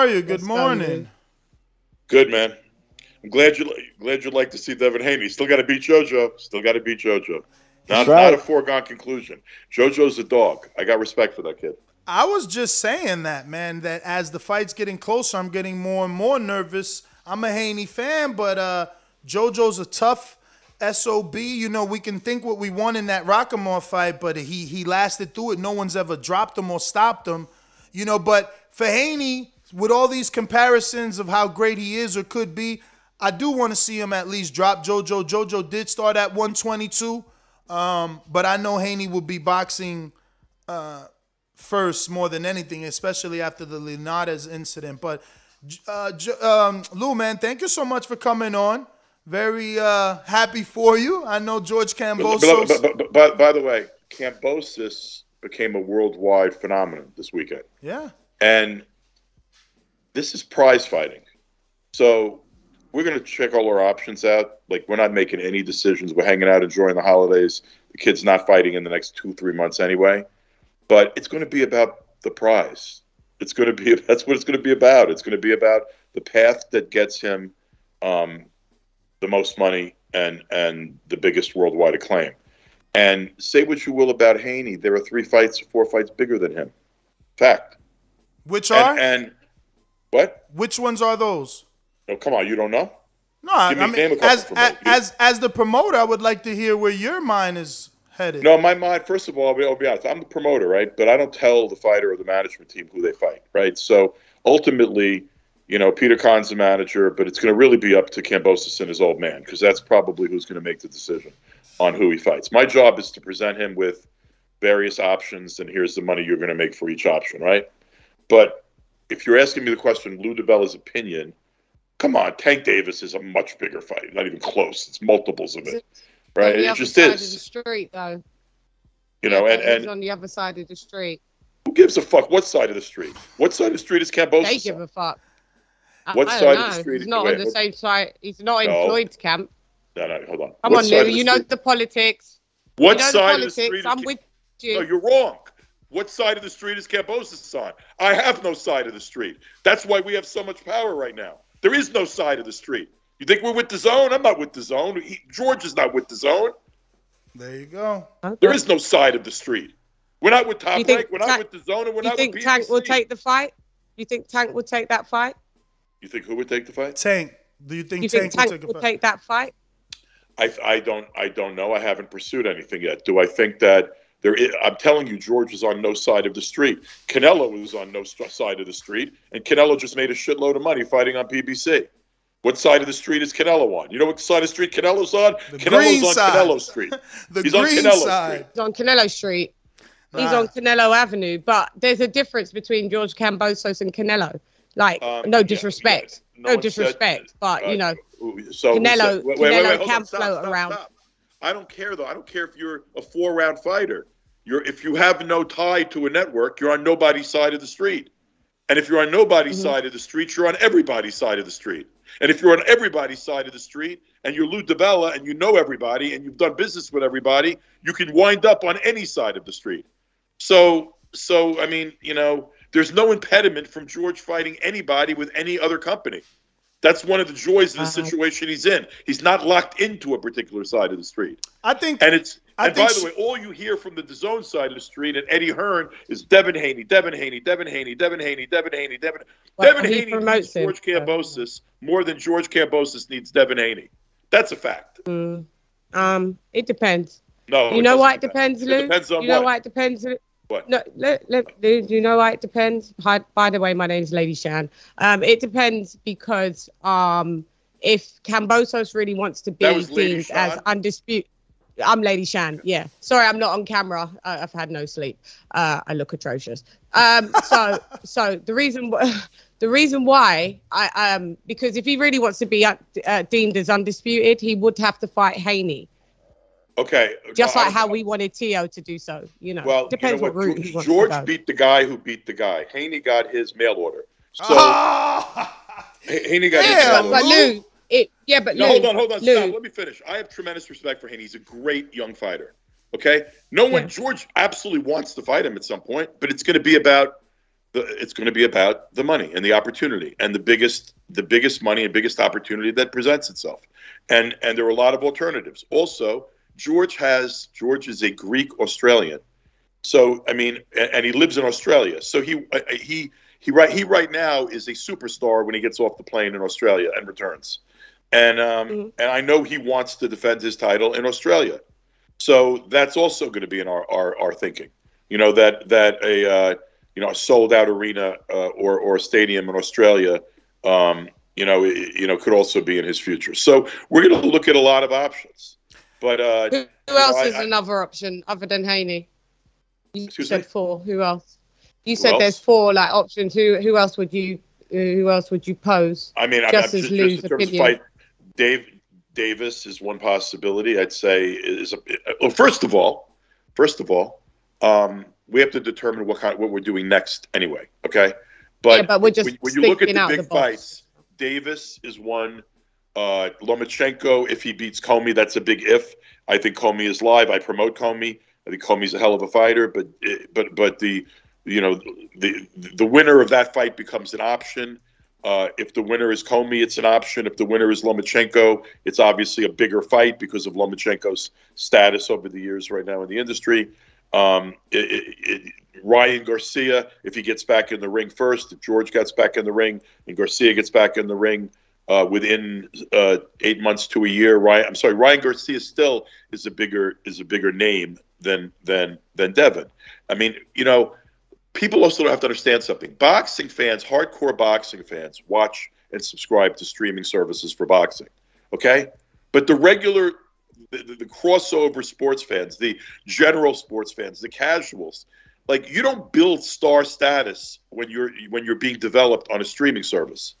how are you? Good morning. Good man. I'm glad you glad you'd like to see Devin Haney. Still got to beat JoJo. Still got to beat JoJo. Not, right. not a foregone conclusion. JoJo's a dog. I got respect for that kid. I was just saying that, man, that as the fight's getting closer, I'm getting more and more nervous. I'm a Haney fan, but uh, JoJo's a tough SOB. You know, we can think what we want in that Rakhimov fight, but he he lasted through it. No one's ever dropped him or stopped him. You know, but for Haney, with all these comparisons of how great he is or could be, I do want to see him at least drop JoJo. JoJo did start at 122, um, but I know Haney will be boxing uh, first more than anything, especially after the Linares incident. But uh, um, Lou, man, thank you so much for coming on. Very uh, happy for you. I know George Kambosos. but, but, but, but by the way, Kambosos became a worldwide phenomenon this weekend. yeah. And this is prize fighting. So we're going to check all our options out. Like, we're not making any decisions. We're hanging out, enjoying the holidays. The kid's not fighting in the next two, three months anyway. But it's going to be about the prize. It's going to be, that's what it's going to be about. It's going to be about the path that gets him um, the most money and, and the biggest worldwide acclaim. And say what you will about Haney, there are three fights, four fights bigger than him. Fact. Which are? And, and what? Which ones are those? Oh, come on, you don't know? No, I, I mean, name a couple as, as as as the promoter, I would like to hear where your mind is headed. No, my mind. First of all, I'll be, I'll be honest. I'm the promoter, right? But I don't tell the fighter or the management team who they fight, right? So ultimately, you know, Peter Kahn's the manager, but it's going to really be up to Kambosos and his old man because that's probably who's going to make the decision on who he fights. My job is to present him with various options, and here's the money you're going to make for each option, right? But if you're asking me the question, Lou DiBella's opinion, come on, Tank Davis is a much bigger fight, not even close. It's multiples of it, right? on It just side Of the street, though. you know. Yeah, And and on the other side of the street. who gives a fuck? What side of the street? What side of the street is Kambosos? They give a fuck. I, What I side don't of the street He's is- not on the same side. He's not in. Floyd's camp. No, no, hold on. Come What on, Lou. You know the politics. What you know side the of the street politics. I'm Cam- with you. No, you're wrong. What side of the street is Kambosos on? I have no side of the street. That's why we have so much power right now. There is no side of the street. You think we're with the zone? I'm not with the zone. He, George is not with the zone. There you go. There is no side of the street. We're not with Top You think Rank. We're not Tank- with the zone, and we're you not think with Tank will take the fight? You think Tank will take that fight? You think who would take the fight? Tank. Do you think You Tank, think Tank will take will take that fight? I, I don't I don't know. I haven't pursued anything yet. Do I think that there? Is, I'm telling you, George is on no side of the street. Canelo is on no st- side of the street, and Canelo just made a shitload of money fighting on PBC. What side of the street is Canelo on? You know what side of the street Canelo's on? The Canelo's green on side. Canelo Street. the He's on Canelo side. Street. He's on Canelo Street. He's Nah. on Canelo Avenue. But there's a difference between George Kambosos and Canelo. Like, Um, no disrespect. yeah. no one said- disrespect. but, uh, you know, So Canelo- said- wait, wait, wait, Canelo wait, can on, stop, float stop, around. stop. I don't care though. I don't care if you're a four round fighter. You're if you have no tie to a network, you're on nobody's side of the street. And if you're on nobody's Mhm. side of the street, you're on everybody's side of the street. And if you're on everybody's side of the street and you're Lou DiBella and you know everybody and you've done business with everybody, you can wind up on any side of the street. So so I mean, you know, there's no impediment from George fighting anybody with any other company. That's one of the joys of the Uh-huh. situation he's in. He's not locked into a particular side of the street. I think And it's I and by the way, all you hear from the DAZN side of the street and Eddie Hearn is Devin Haney, Devin Haney, Devin Haney, Devin Haney, Devin Haney, Devin. Well, Devin Haney needs him, George Kambosos more than George Kambosos needs Devin Haney. That's a fact. mm, um, it depends. No, you know why it depends. Lou? It depends on you know what. why it depends? What? No, let, let, do you know why it depends? Hi, by the way, my name is Lady Chann. Um, it depends because um, if Kambosos really wants to be That was Lady deemed as undisputed, I'm Lady Chann. Yeah, sorry, I'm not on camera. I've had no sleep. Uh, I look atrocious. Um, so, so the reason, wh- the reason why I um, because if he really wants to be uh, uh, deemed as undisputed, he would have to fight Haney Okay. just no, like don't- how we wanted Tio to do so. You know, Well, depends you know what, route he George beat the guy who beat the guy. Haney got his mail order. So Ah! H- Haney got his Damn, mail but order. Lou, it yeah, but No, Lou, hold on, hold on, Lou, stop. Let me finish. I have tremendous respect for Haney. He's a great young fighter. Okay, no one. George absolutely wants to fight him at some point, but it's going to be about the, it's going to be about the money and the opportunity and the biggest the biggest money and biggest opportunity that presents itself. And and there are a lot of alternatives. Also, George has George is a Greek Australian. So I mean, and, and he lives in Australia. So he he he right he right now is a superstar when he gets off the plane in Australia and returns. And um, mm-hmm. and I know he wants to defend his title in Australia. So that's also going to be in our, our, our thinking. You know that that a uh, you know a sold out arena uh, or or a stadium in Australia, um, you know you know could also be in his future. So we're going to look at a lot of options. But uh, who, who else know, is I, another option other than Haney? You said me? four. Who else? You said there's four like options. Who who else would you who else would you pose? I mean, just I'm, as just, just in terms opinion. of fight, Dave Davis is one possibility. I'd say is a, well, first of all, first of all, um, we have to determine what kind, what we're doing next anyway. Okay, but, yeah, but we're just when, when you look at the big the fights, Davis is one. Uh, Lomachenko, if he beats Commey, that's a big if. I think Commey is live. I promote Commey. I think Commey's a hell of a fighter, but but but the you know the the winner of that fight becomes an option. Uh, if the winner is Commey, it's an option. If the winner is Lomachenko, it's obviously a bigger fight because of Lomachenko's status over the years right now in the industry. Um, it, it, it, Ryan Garcia, if he gets back in the ring first, if George gets back in the ring and Garcia gets back in the ring uh, within uh, eight months to a year, Ryan, I'm sorry, Ryan Garcia still is a bigger is a bigger name than than than Devin. I mean, you know, people also have to understand something. Boxing fans, hardcore boxing fans, watch and subscribe to streaming services for boxing. Okay, but the regular, the, the, the crossover sports fans, the general sports fans, the casuals, like you don't build star status when you're when you're being developed on a streaming service.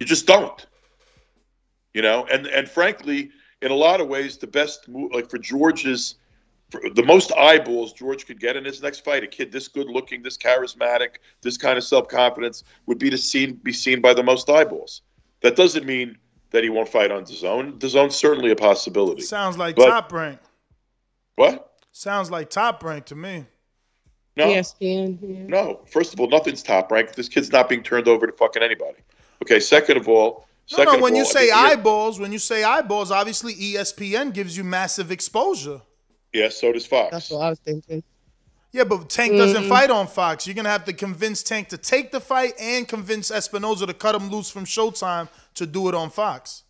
You just don't. You know, and and frankly, in a lot of ways, the best move, like for George's the most eyeballs George could get in his next fight, a kid this good looking, this charismatic, this kind of self confidence, would be to seen be seen by the most eyeballs. That doesn't mean that he won't fight on DAZN. DAZN's certainly a possibility. Sounds like but, top rank. What? Sounds like top rank to me. No. ESPN. Yeah. No. First of all, nothing's top rank. This kid's not being turned over to fucking anybody. Okay. Second of all, no, no. When all, you say I mean, eyeballs, when you say eyeballs, obviously ESPN gives you massive exposure. Yes, so does Fox. That's what I was thinking. Yeah, but Tank doesn't mm. fight on Fox. You're gonna have to convince Tank to take the fight and convince Espinoza to cut him loose from Showtime to do it on Fox.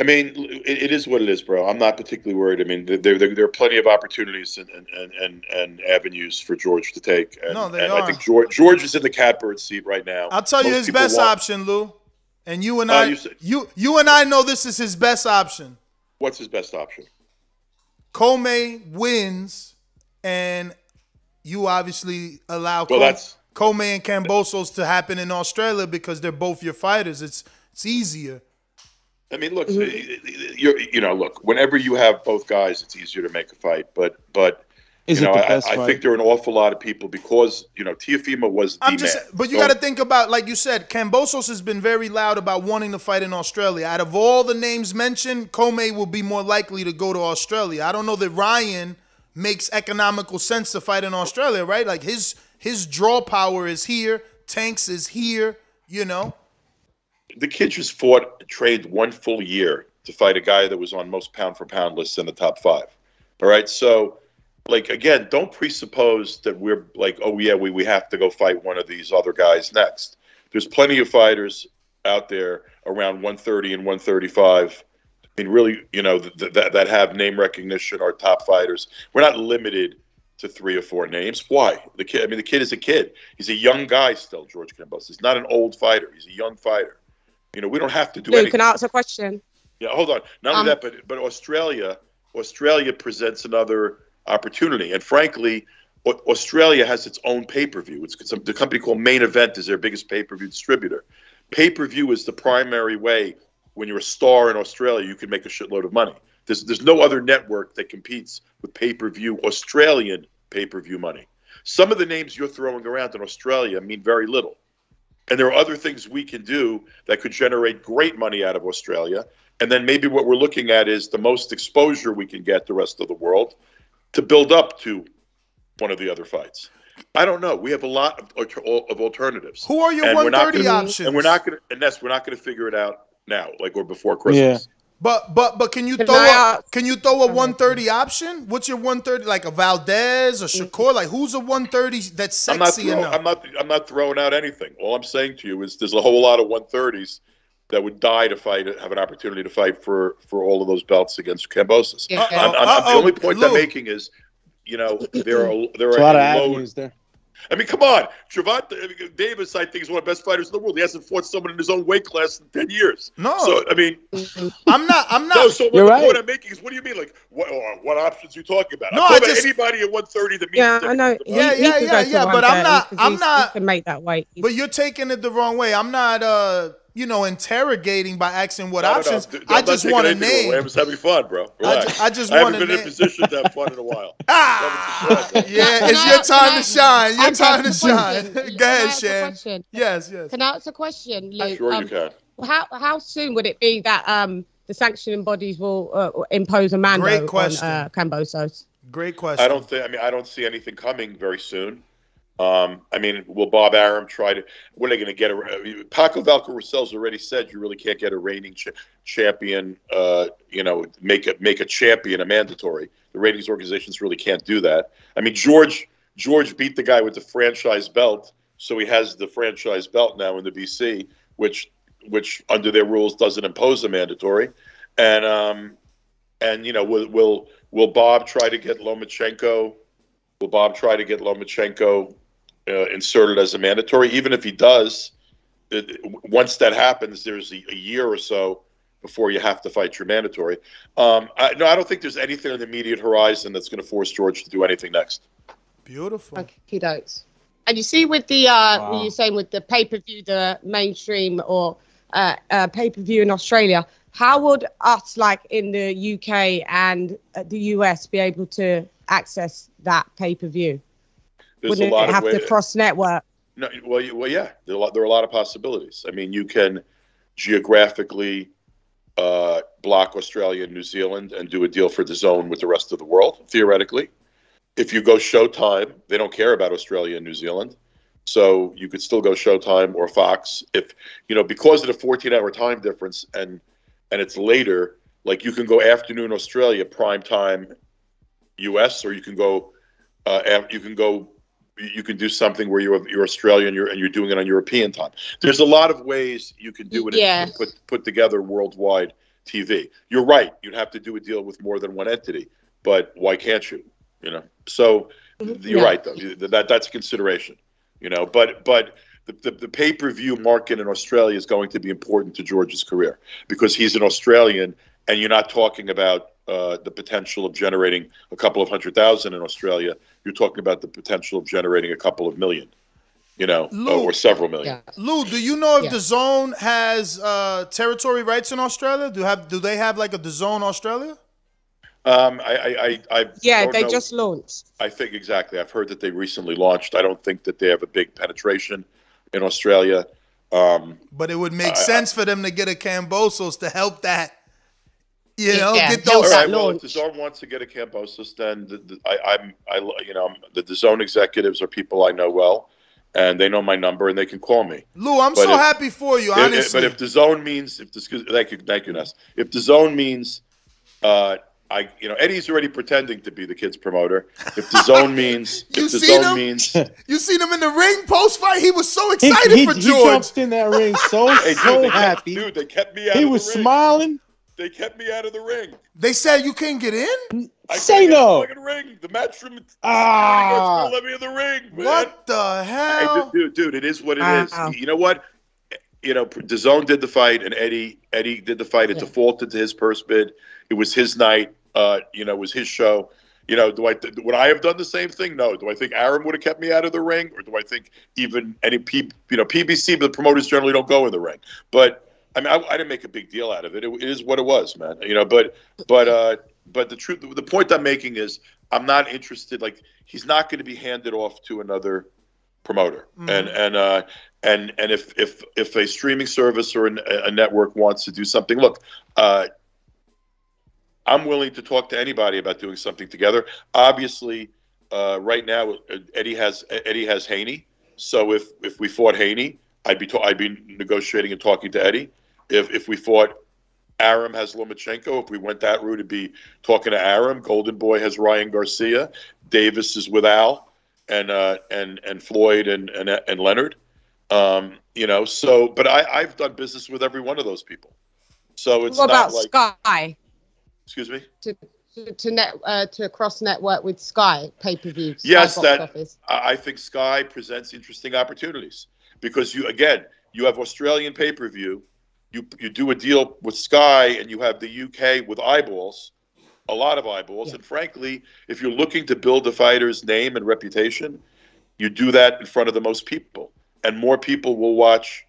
I mean, it, it is what it is, bro. I'm not particularly worried. I mean, there, there, there are plenty of opportunities and, and, and, and avenues for George to take. And, no, they and are. I think George, George is in the catbird seat right now. I'll tell you his best want... option, Lou. And you and uh, I, you, you you and I know this is his best option. What's his best option? Commey wins, and you obviously allow well, that's Commey and Kambosos to happen in Australia because they're both your fighters. It's it's easier. I mean, look, you you know, look, whenever you have both guys, it's easier to make a fight. But but is you know, I, I, think there are an awful lot of people because you know Teofimo was the I'm just, man. But you so, got to think about, like you said, Kambosos has been very loud about wanting to fight in Australia. Out of all the names mentioned, Commey will be more likely to go to Australia. I don't know that Ryan makes economical sense to fight in Australia, right? Like his his draw power is here, Tanks is here, you know. The kid just fought, trained one full year to fight a guy that was on most pound for pound lists in the top five. All right, so like again, don't presuppose that we're like, oh yeah, we, we have to go fight one of these other guys next. There's plenty of fighters out there around 130 and 135. I mean, really, you know, th- that that have name recognition are top fighters. We're not limited to three or four names. Why? The kid. I mean, the kid is a kid. He's a young guy still. George Kambosos. He's not an old fighter. He's a young fighter. You know, we don't have to do. anything. You can ask a question? Yeah, hold on. Not um, only that, but but Australia, Australia presents another opportunity. And frankly, Australia has its own pay per view. It's, it's a, the company called Main Event is their biggest pay per view distributor. Pay per view is the primary way when you're a star in Australia you can make a shitload of money. There's there's no other network that competes with pay per view Australian pay per view money. Some of the names you're throwing around in Australia mean very little. And there are other things we can do that could generate great money out of Australia. And then maybe what we're looking at is the most exposure we can get the rest of the world to build up to one of the other fights. I don't know. We have a lot of, of alternatives. Who are your And we're 130 gonna- options? And we're not going to, and that's, we're not going to figure it out now, like or before Christmas. But but but can you Can throw I a, can you throw a 130 option? What's your 130 like a Valdez or mm. Shakur? Like who's a 130 that's I'm not, sexy throw, enough? I'm not. I'm not throwing out anything. All I'm saying to you is there's a whole lot of 130s that would die to fight, have an opportunity to fight for for all of those belts against Kambosos. Yeah. Uh-oh. I'm, I'm, Uh-oh, the only point Lou. I'm making is, you know, there are there are a lot of a load. avenues there. I mean, come on, Gervonta I mean, Davis. I think is one of the best fighters in the world. He hasn't fought someone in his own weight class in ten years. No. So I mean, I'm not I'm not no. So what You're the right. point I'm making is, what do you mean? Like, what uh, what options are you talking about? No, I'm I just- about anybody at 130 that means Yeah, the I know. He- Yeah, he yeah, yeah, yeah, but I'm not- I'm not- He can make that weight. but you're taking it the wrong way. I'm not uh you know interrogating by asking what No, no, no. options. Dude, I just want a anything away. I'm just having fun, bro. I Relax. just, I just I want haven't been in a position to have fun in a while. Ah! Can Yeah, it's I- your time to shine. Your time to shine. Go ahead, ask Chann. Yes, yes. Can I ask a question, Luke? Sure, Um, you can. How how soon would it be that um the sanctioning bodies will uh, impose a mando Great on uh, Kambosos? Great question. I don't think. I mean, I don't see anything coming very soon. Um, I mean, will Bob Arum try to? What are they going to get? A, Paco Valcarcel's already said you really can't get a reigning ch- champion. Uh, you know, make a make a champion a mandatory. The ratings organizations really can't do that. I mean, George George beat the guy with the franchise belt, so he has the franchise belt now in the BC, which which under their rules doesn't impose a mandatory. And um, and you know, will will will Bob try to get Lomachenko? Will Bob try to get Lomachenko uh, inserted as a mandatory? Even if he does, it, once that happens, there's a, a year or so before you have to fight your mandatory. Um, I, no, I don't think there's anything on the immediate horizon that's going to force George to do anything next. Beautiful. Okay, dokes. And you see, with the uh, Wow. what you're saying with the pay per view, the mainstream or uh, uh, pay per view in Australia, how would us, like in the UK and uh, the US, be able to access that pay per view? There's Wouldn't a lot it have of to cross network? No, well, well, yeah, there are, a lot, there are a lot of possibilities. I mean, you can geographically uh, block Australia and New Zealand and do a deal for the zone with the rest of the world, theoretically. If you go Showtime, they don't care about Australia and New Zealand. So you could still go Showtime or Fox if you know because of the 14-hour time difference and and it's later. Like you can go afternoon Australia, prime time U.S., or you can go uh, you can go you can do something where you're you're Australian you're, and you're doing it on European time. There's a lot of ways you can do it. Yeah. And put put together worldwide TV. You're right. You'd have to do a deal with more than one entity, but why can't you? You know. So Mhm. you're Yeah. right though. That that's a consideration. You know, but but. The, the, the pay-per-view market in Australia is going to be important to George's career because he's an Australian and you're not talking about uh, the potential of generating a couple of hundred thousand in Australia. You're talking about the potential of generating a couple of million, you know, Lou. or several million. Yeah. Lou, do you know if Yeah. the zone has uh, territory rights in Australia? Do have do they have like a the zone Australia? Um, I, I, I, I Yeah, they know. just launched. I think exactly. I've heard that they recently launched. I don't think that they have a big penetration in Australia. Um, But it would make I- I- sense for them to get a Kambosos to help that. You know, Yeah, get those. that right. Well, if the zone wants to get a Kambosos, then the, the, I, I'm, I, you know, the, the zone executives are people I know well, and they know my number and they can call me. Lou, I'm But so if- happy for you, If- if- honestly. but if the zone means, if the thank you, thank you, Ness. If the zone means, uh, I, you know, Eddie's already pretending to be the kid's promoter. If the zone means, You if the seen zone him? means, you seen him in the ring post fight? He was so excited he, for he jumped in that ring so hey, dude, so they kept, happy. dude, they kept me out He of was the ring. smiling. They kept me out of the ring. They said you can't get in. I Say couldn't get no. in the ring. The matchroom security Ah. guards won't let me in the ring. Man. What the Hey, hell? dude, dude, it is what it is. Wow. You know what? You know, DAZN did the fight, and Eddie Eddie did the fight. It Yeah. defaulted to his purse bid. It was his night. Uh, you know, it was his show. You know, do I would I have done the same thing? No. Do I think Aaron would have kept me out of the ring, or do I think even any P, you know PBC, but the promoters generally don't go in the ring. But I mean, I, I didn't make a big deal out of it. it. It is what it was, man. You know, but but uh, but the truth, the point I'm making is, I'm not interested. Like, he's not going to be handed off to another promoter, Mhm. and and uh, and and if if if a streaming service or an, a network wants to do something, look. Uh, I'm willing to talk to anybody about doing something together. Obviously, uh, right now Eddie has Eddie has Haney. So if if we fought Haney, I'd be ta- I'd be negotiating and talking to Eddie. If if we fought Arum has Lomachenko. If we went that route, it'd be talking to Arum. Golden Boy has Ryan Garcia. Davis is with Al, and uh, and and Floyd and and, and Leonard. Um, you know, so but I I've done business with every one of those people. So it's What not about like Sky excuse me. to to, to net uh, to cross network with Sky pay per view? Yes, that- office. I I think Sky presents interesting opportunities because you again you have Australian pay per view, you you do a deal with Sky and you have the UK with eyeballs, a lot of eyeballs, Yeah. and frankly, if you're looking to build a fighter's name and reputation, you do that in front of the most people, and more people will watch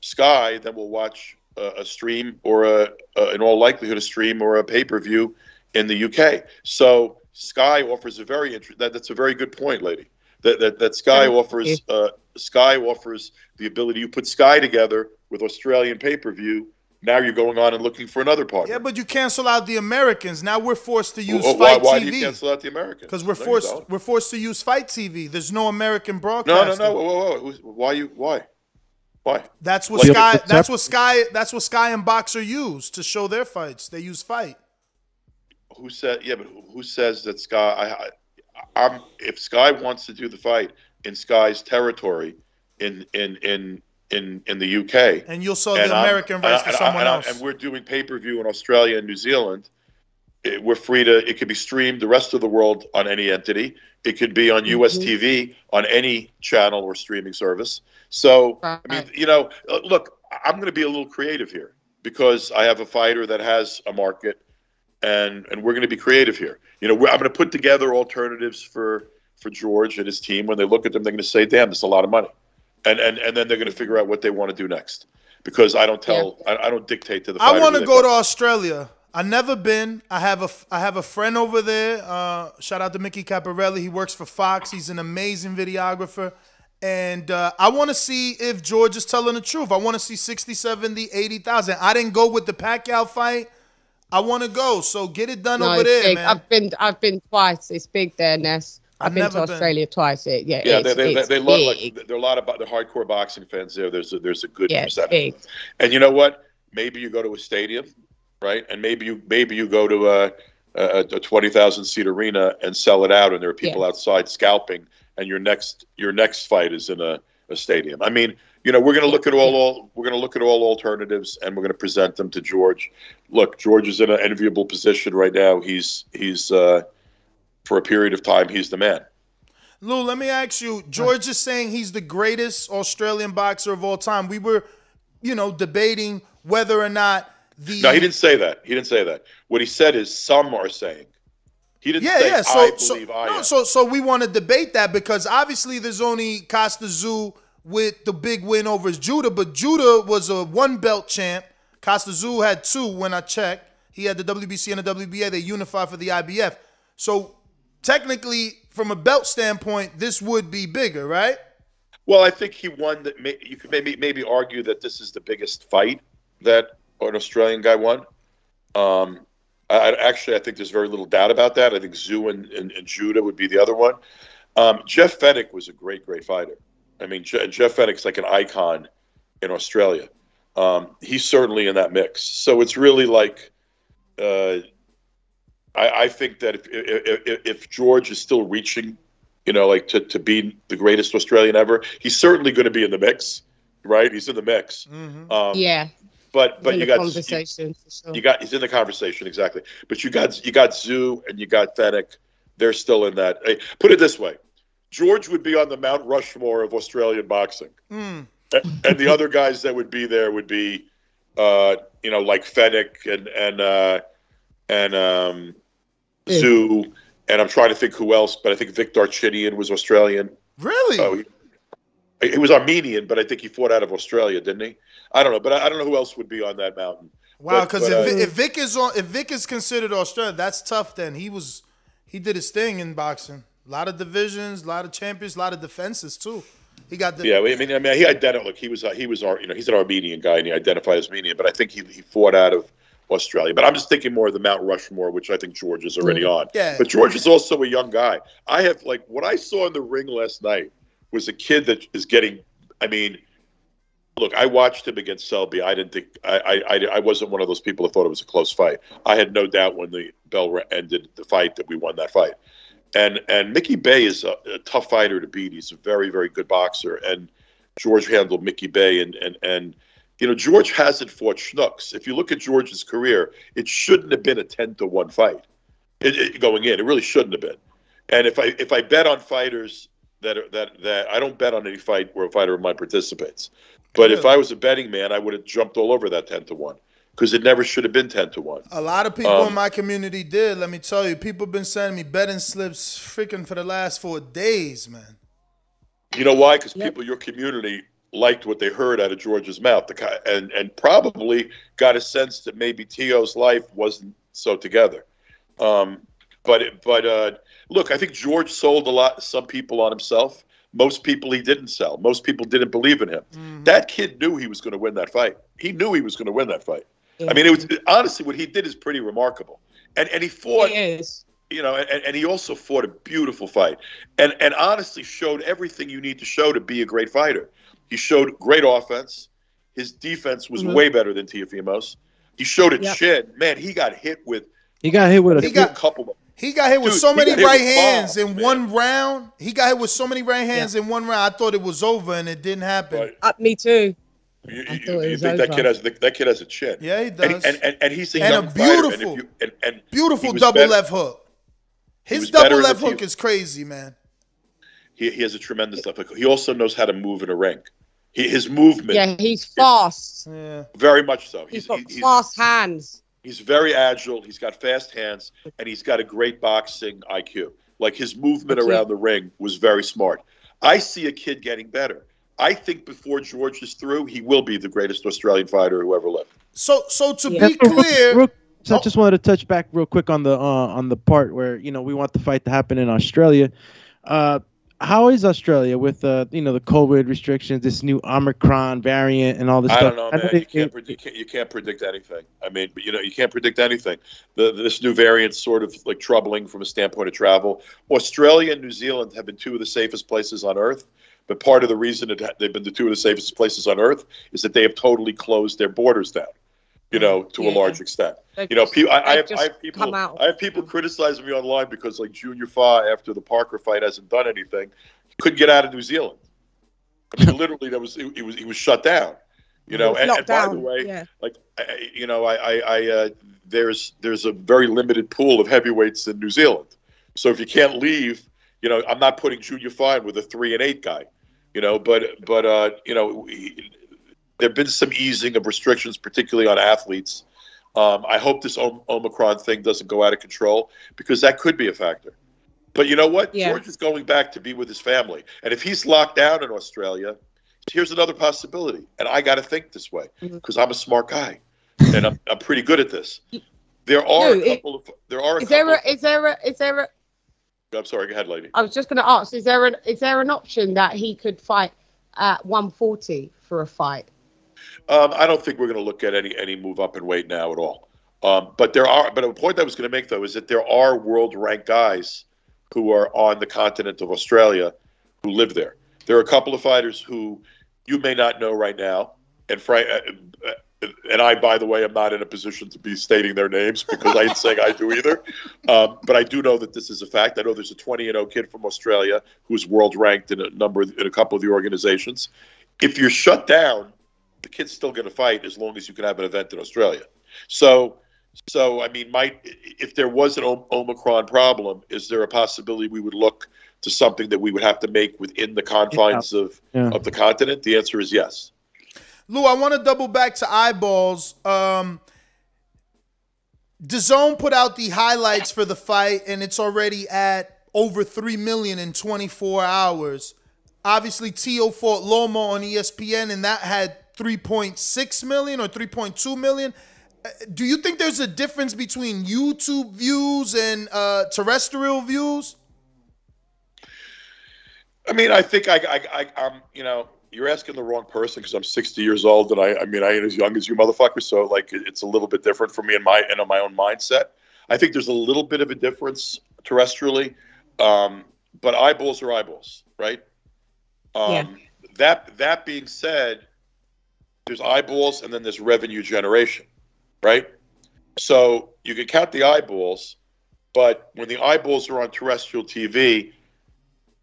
Sky than will watch a, a stream or a, a in all likelihood a stream or a pay per view in the UK. So Sky offers a very interesting. That, that's a very good point, lady. That that, that Sky offers uh, Sky offers the ability. You put Sky together with Australian pay per view. Now you're going on and looking for another partner. Yeah, but you cancel out the Americans. Now we're forced to use Well, why, Fight why do you TV cancel out the Americans? because we're No, forced we're forced to use Fight TV. There's no American broadcast. no, no. Whoa, whoa, whoa. Why you? Why? Why? That's what Like- Sky. It's That's what Sky. That's what Sky and Boxer use to show their fights. They use Fight. Who said? Yeah, but who- who says that Sky? I, I, I'm. If Sky wants to do the fight in Sky's territory, in in in in in the UK, And you'll sell and the I'm- American rights and to I- someone and I- else. And we're doing pay per view in Australia and New Zealand. It, we're free to. It could be streamed the rest of the world on any entity. It could be on US Mm-hmm. TV on any channel or streaming service. So I mean, you know, uh, look, I'm going to be a little creative here because I have a fighter that has a market, and and we're going to be creative here. You know, we're, I'm going to put together alternatives for for George and his team. When they look at them, they're going to say, "Damn, this is a lot of money," and and and then they're going to figure out what they want to do next. Because I don't tell, I, I don't dictate to the. I want to go to Australia. I never been. I have a f- I have a friend over there. Uh, shout out to Mickey Caparelli. He works for Fox. He's an amazing videographer. And uh, I want to see if George is telling the truth. I want to see 60, 70, 80,000. I didn't go with the Pacquiao fight. I want to go. So get it done No, over there, big. man. I've been I've been twice. It's big there, Ness. I've I've been to never been. Australia twice. It, yeah, Yeah, it's, they, they, it's they love like there are a lot of the hardcore boxing fans there. There's a, there's a good yeah, it's percentage. big. And you know what? Maybe you go to a stadium, right? And maybe you maybe you go to a a, a twenty thousand seat arena and sell it out, and there are people Yeah. outside scalping, and your next your next fight is in a, a stadium. I mean, you know, we're going to look at all, all we're going to look at all alternatives, and we're going to present them to George. Look, George is in an enviable position right now. He's he's uh, for a period of time, he's the man. Lou, let me ask you. George is saying he's the greatest Australian boxer of all time. We were, you know, debating whether or not the No, he didn't say that. He didn't say that. What he said is some are saying. He didn't Yeah, say yeah. So, I so, believe I no, am. so, so we want to debate that because obviously there's only Kostya Tszyu with the big win over Judah, but Judah was a one belt champ. Kostya Tszyu had two when I checked. He had the WBC and the WBA. They unified for the IBF. So technically, from a belt standpoint, this would be bigger, right? well, I think he won. That you could maybe maybe argue that this is the biggest fight that an Australian guy won. Um, I, I actually I think there's very little doubt about that. I think Tszyu and, and, and Judah would be the other one. Um, Jeff Fenech was a great great fighter. I mean, Je- Jeff Fenech's like an icon in Australia. Um, he's certainly in that mix. So it's really like. Uh, I, I think that if, if, if, if George is still reaching, you know, like to, to be the greatest Australian ever, he's certainly going to be in the mix, right? He's in the mix. Mm-hmm. Um, Yeah, But but you got you, conversation for sure. you got he's in the conversation exactly. But you got you got Tszyu and you got Fenech. They're still in that. Hey, put it this way: George would be on the Mount Rushmore of Australian boxing, Mm. A- and the other guys that would be there would be, uh, you know, like Fenech and and uh, and um, Yeah. Tszyu. And I'm trying to think who else, but I think Vic Darchinyan was Australian. Really? Oh, he, he was Armenian, but I think he fought out of Australia, didn't he? I don't know, but I, I don't know who else would be on that mountain. wow, because if, uh, if Vic is on, if Vic is considered Australia, that's tough. Then he was, he did his thing in boxing. A lot of divisions, a lot of champions, a lot of defenses too. He got the Yeah, I mean, I mean, he identified. Look, he was, uh, he was, Ar- you know, he's an Armenian guy, and he identified as Armenian. But I think he, he fought out of Australia. But I'm just thinking more of the Mount Rushmore, which I think George is already mm-hmm. on. Yeah. But George is also a young guy. I have like what I saw in the ring last night was a kid that is getting. I mean, look, I watched him against Selby. I didn't think I, I, I wasn't one of those people that thought it was a close fight. I had no doubt when the bell ended the fight that we won that fight. And and Mickey Bey is a, a tough fighter to beat. He's a very very good boxer. And George handled Mickey Bey and and and you know George hasn't fought schnooks. If you look at George's career, it shouldn't have been a ten to one fight it, it, going in. It really shouldn't have been. And if I if I bet on fighters that are, that that I don't bet on any fight where a fighter of mine participates. But if I was a betting man, I would have jumped all over that ten to one because it never should have been ten to one. A lot of people Um, in my community did. Let me tell you, people have been sending me betting slips freaking for the last four days, man. You know why? Because Yep. people, your community, liked what they heard out of George's mouth, the and and probably got a sense that maybe Tio's life wasn't so together. Um, but it- but uh, look, I think George sold a lot. Some people on himself. Most people he didn't sell. Most people didn't believe in him. That kid knew he was going to win that fight. He knew he was going to win that fight. I mean, it was honestly what he did is pretty remarkable. And and he fought is. you know, and, and he also fought a beautiful fight, and and honestly showed everything you need to show to be a great fighter. He showed great offense. His defense was Mhm. way better than Teofimo's. He showed a Yep. chin. Man, he got hit with He got hit with a He a couple. Of, He got hit with Dude, so many right hands bombs, in man. one round. He got hit with so many right hands in one round. I thought it was over, and it didn't happen. Right. Uh, me too. You, I you- you think that kid has that kid has a chin? Yeah, he And, does. and, and, and he's a And a young fighter. beautiful- and, if you, and, and Beautiful double better- left hook. His double left hook is crazy, man. He, he has a tremendous left hook. He also knows how to move in a ring. He, his movement, Yeah, he's fast. Yeah. very much so. He's He's, got he- he's, fast hands. He's very agile. He's got fast hands, and he's got a great boxing IQ. Like his movement IQ. around the ring was very smart. I see a kid getting better. I think before George is through, he will be the greatest Australian fighter who ever lived. So, so to Yeah. be clear, Real- so I Oh. just wanted to touch back real quick on the uh, on the part where you know we want the fight to happen in Australia. Uh, how is Australia with uh, you know the COVID restrictions, this new Omicron variant, and all this I stuff? don't know, know man. You can't, predict, you, can't, you can't predict anything. I mean, you know, you can't predict anything. The, this new variant's sort of like troubling from a standpoint of travel. Australia and New Zealand have been two of the safest places on Earth. But part of the reason it, they've been the two of the safest places on Earth is that they have totally closed their borders down. You know, to a large extent. They've You know, people, I, I, they've I have people. I have people criticizing me online because like Junior Fa after the Parker fight hasn't done anything, couldn't get out of New Zealand. I mean, literally, that was he was he was shut down. You know, and, and by the way, yeah. like I, you know, I, I, I uh, there's there's a very limited pool of heavyweights in New Zealand. So if you can't leave, you know, I'm not putting Junior Fine with a three and eight guy. You know, but but uh, you know, there've been some easing of restrictions, particularly on athletes. Um, I hope this Omicron thing doesn't go out of control because that could be a factor. But you know what? Yeah. George is going back to be with his family, and if he's locked down in Australia, here's another possibility. And I got to think this way because I'm a smart guy, and I'm, I'm pretty good at this. There are No, a it- couple of there are a Is there couple. a, is there a, is there a, I'm sorry, go ahead, lady. I was just going to ask, is there an, is there an option that he could fight at 140 for a fight? Um, I don't think we're going to look at any any move up in weight now at all. Um, but there are. But a point I was going to make though is that there are world ranked guys who are on the continent of Australia who live there. There are a couple of fighters who you may not know right now, and Frank. Uh, uh, and I, by the way, am not in a position to be stating their names because I ain't saying I do either. Um, but I do know that this is a fact. I know there's a 20 and 0 kid from Australia who's world ranked in a number in a couple of the organizations. If you're shut down, the kid's still going to fight as long as you can have an event in Australia. So, so I mean, might if there was an Omicron problem, is there a possibility we would look to something that we would have to make within the confines of Yeah. of the continent? The answer is yes. Lou, I want to double back to eyeballs. Um, DAZN put out the highlights for the fight, and it's already at over three million in 24 hours. Obviously, Tio fought Loma on ESPN, and that had 3.6 million or 3.2 million. Uh, Do you think there's a difference between YouTube views and uh, terrestrial views? I mean, I think I, I, I I'm, you know, you're asking the wrong person because I'm 60 years old and I, I mean, I ain't as young as you motherfuckers. So like, it's a little bit different for me in my, in my own mindset. I think there's a little bit of a difference terrestrially. Um, but eyeballs are eyeballs, right? Um, Yeah. that, that being said, there's eyeballs and then there's revenue generation, right? So you can count the eyeballs, but when the eyeballs are on terrestrial TV,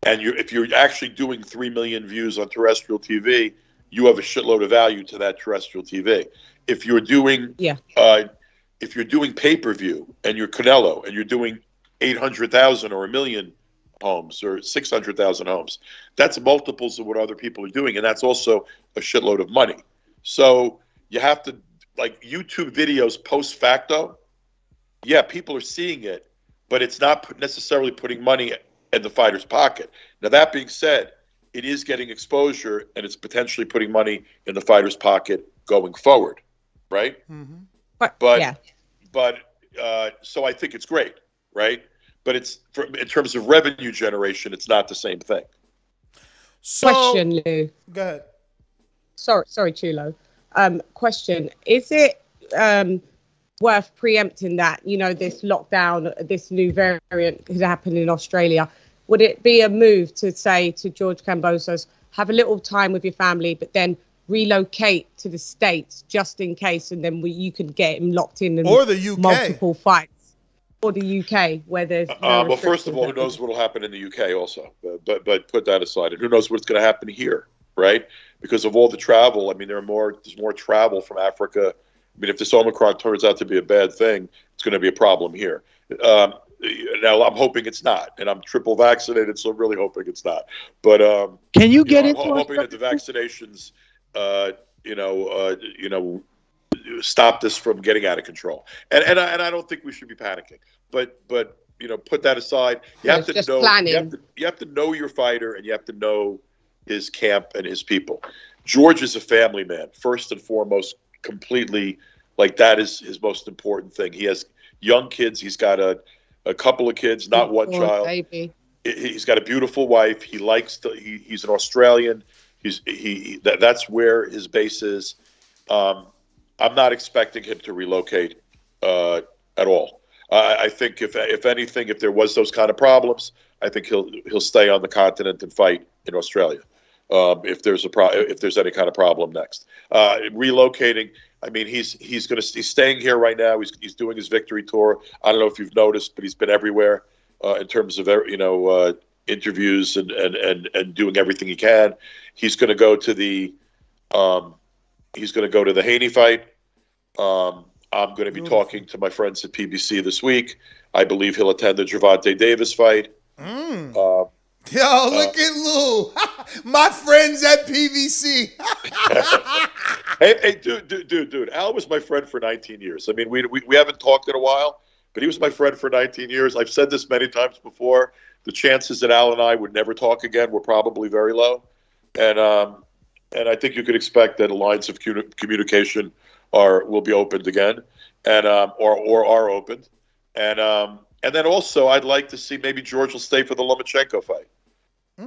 and you if you're actually doing three million views on terrestrial TV, you have a shitload of value to that terrestrial TV. If you're doing Yeah. uh, if you're doing pay per view and you're Canelo and you're doing eight hundred thousand or a million homes or six hundred thousand homes, that's multiples of what other people are doing, and that's also a shitload of money. So you have to like YouTube videos post facto. Yeah, people are seeing it, but it's not necessarily putting money in the fighter's pocket. Now, that being said, it is getting exposure and it's potentially putting money in the fighter's pocket going forward, right? Mm-hmm. But, But- yeah, But uh, so I think it's great, right? But it's for, in terms of revenue generation, it's not the same thing. So, question, Lou. Go ahead. Sorry, sorry, Chulo. Um, question: Is it um worth preempting that? You know, this lockdown, this new variant could happen in Australia. Would it be a move to say to George Kambosos, have a little time with your family, but then relocate to the states just in case, and then we, you can get him locked in in Or the UK. multiple fights, or the UK where there's. no Uh, well, first of all, who knows what will happen in the UK also? But, but but put that aside, and who knows what's going to happen here, right? Because of all the travel. I mean, there are more. There's more travel from Africa. I mean, if this Omicron turns out to be a bad thing, it's going to be a problem here. Um, now, I'm hoping it's not, and I'm triple vaccinated, so I'm really hoping it's not. But um, Can you you get know, into I'm ho- hoping that the vaccinations, uh, you know, uh, you know, stop this from getting out of control. And and I, and I don't think we should be panicking. But but you know, put that aside. You have it's to just know. planning. You have to, you have to know your fighter, and you have to know his camp and his people. George is a family man, first and foremost. Completely, like that is his most important thing. He has young kids. He's got a a couple of kids, not one child Baby. he- he's got a beautiful wife. He likes to. He, he's an Australian. He's he. That, that's where his base is. Um, I'm not expecting him to relocate uh, at all. I, I think if if anything, if there was those kind of problems, I think he'll he'll stay on the continent and fight in Australia. Um, if there's a pro- if there's any kind of problem next, uh, relocating. I mean, he's he's going to he's staying here right now. He's he's doing his victory tour. I don't know if you've noticed, but he's been everywhere uh, in terms of you know uh, interviews and, and and and doing everything he can. He's going to go to the um, he's going to go to the Haney fight. Um, I'm going to be talking to my friends at PBC this week. I believe he'll attend the Gervonta Davis fight. Mm. Uh, Yo, look at Lou. My friends at PVC. hey, hey, dude, dude, dude, dude. Al was my friend for 19 years. I mean, we, we, we haven't talked in a while, but he was my friend for 19 years. I've said this many times before. The chances that Al and I would never talk again were probably very low, and um, and I think you could expect that lines of communication are will be opened again, and um, or or are opened, and um, and then also I'd like to see maybe George will stay for the Lomachenko fight.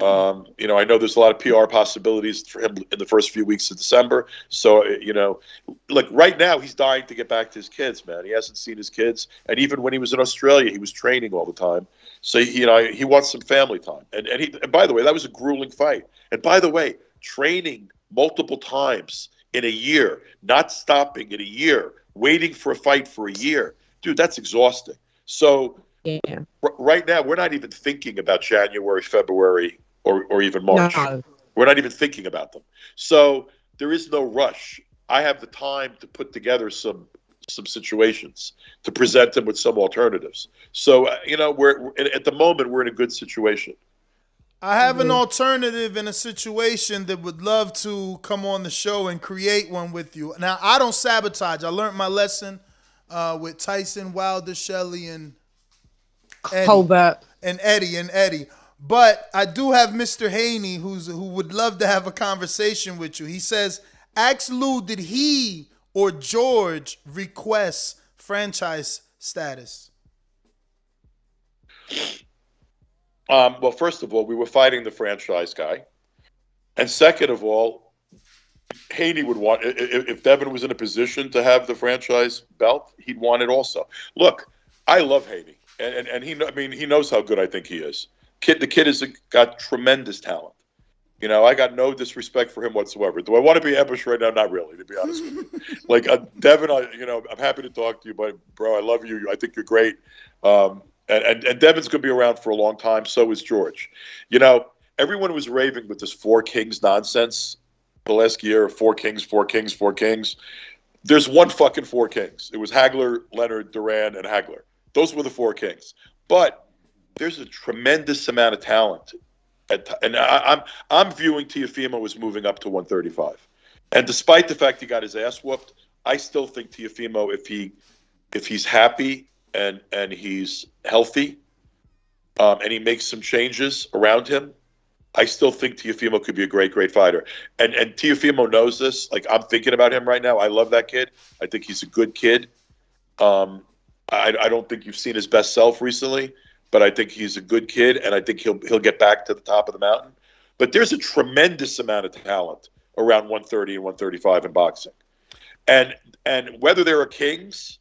Um, you know, I know there's a lot of PR possibilities for him in the first few weeks of December. So, you know, look, right now he's dying to get back to his kids, man. He hasn't seen his kids, and even when he was in Australia, he was training all the time. So, you know, he wants some family time. And and he, and by the way, that was a grueling fight. And by the way, training multiple times in a year, not stopping in a year, waiting for a fight for a year, dude, that's exhausting. So, Yeah. r- right now we're not even thinking about January, February, or, or even March. No. We're not even thinking about them. So there is no rush. I have the time to put together some some situations to present them with some alternatives. So uh, you know, we're, we're at the moment we're in a good situation. I have an Mhm. alternative in a situation that would love to come on the show and create one with you. Now, I don't sabotage. I learned my lesson uh, with Tyson, Wilder, Shelley, and Eddie. Colbert. and Eddie and Eddie. But I do have Mr. Haney who's who would love to have a conversation with you. He says, ask Lou, did he or George request franchise status? Um, well, first of all, we were fighting the franchise guy, And second of all, Haney would want if, if Devin was in a position to have the franchise belt, he'd want it also. Look, I love Haney, and, and, and he I mean he knows how good I think he is. Kid, the kid has got tremendous talent. You know, I got no disrespect for him whatsoever. Do I want to be Ebush right now? Not really, to be honest with you. Like uh, Devin, I, you know, I'm happy to talk to you, but bro, I love you. I think you're great. Um, and, and, and Devin's going to be around for a long time. So is George. You know, everyone was raving with this four kings nonsense the last year. Four kings, four kings, four kings. There's one fucking four kings. It was Hagler, Leonard, Duran, and Hagler. Those were the four kings. But there's a tremendous amount of talent at, and I, am I'm, I'm viewing Teofimo as moving up to 135. And despite the fact he got his ass whooped, I still think Teofimo, if he if he's happy and and he's healthy, um, and he makes some changes around him, I still think Teofimo could be a great, great fighter. And and Teofimo knows this. Like I'm thinking about him right now. I love that kid. I think he's a good kid. Um, I, I don't think you've seen his best self recently but I think he's a good kid, and I think he'll he'll get back to the top of the mountain. But there's a tremendous amount of talent around 130 and 135 in boxing, and and whether there are kings,